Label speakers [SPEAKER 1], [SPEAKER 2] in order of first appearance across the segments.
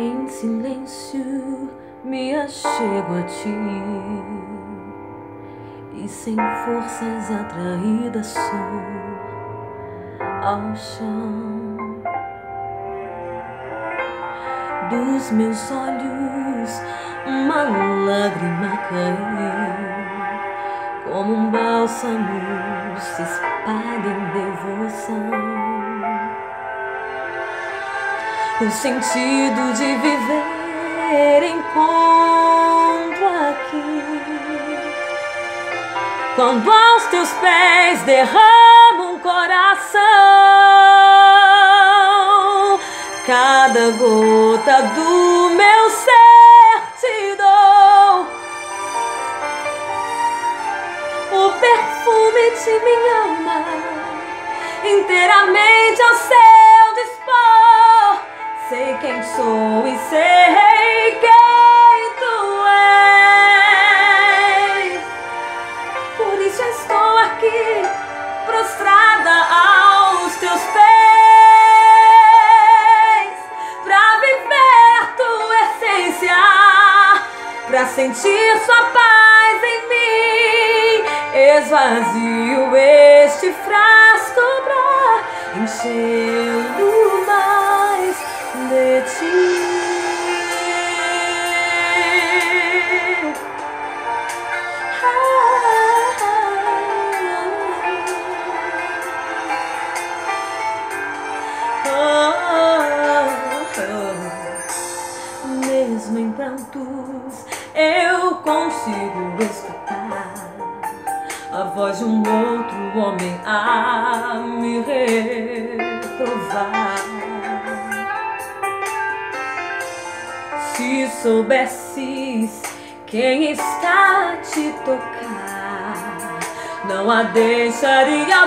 [SPEAKER 1] Em silêncio me achego a ti. E sem forças atraída sou ao chão. Dos meus olhos uma lágrima caiu como um bálsamo se espalha em devoção o sentido de viver encontro aqui. Quando aos teus pés derramo um coração, cada gota do meu ser te dou. O perfume de minha alma inteiramente ao seu Estou aqui, prostrada aos teus pés, pra viver tua essência, pra sentir sua paz em mim. Esvazio este frasco pra encher-o prantos, eu consigo escutar a voz de um outro homem a me reprovar. Se soubesses quem está a te tocar, não a deixaria a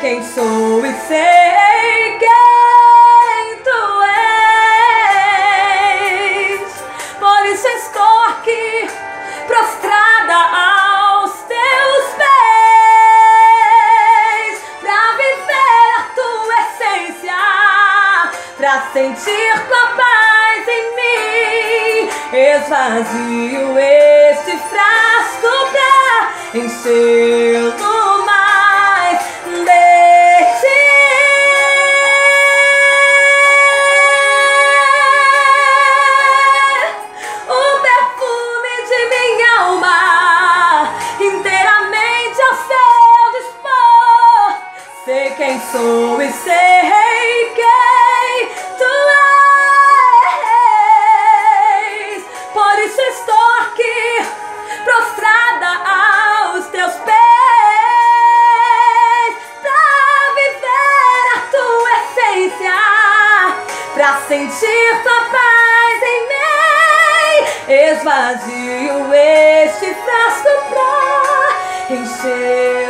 [SPEAKER 1] quem sou e sei quem tu és. Por isso estou aqui, prostrada aos teus pés, pra viver a tua essência, pra sentir tua paz em mim. Esvazio este frasco pra encher-lo sou e sei quem tu és. Por isso estou aqui, prostrada aos teus pés, pra viver a tua essência, pra sentir tua paz em mim. Esvazio este frasco pra encher.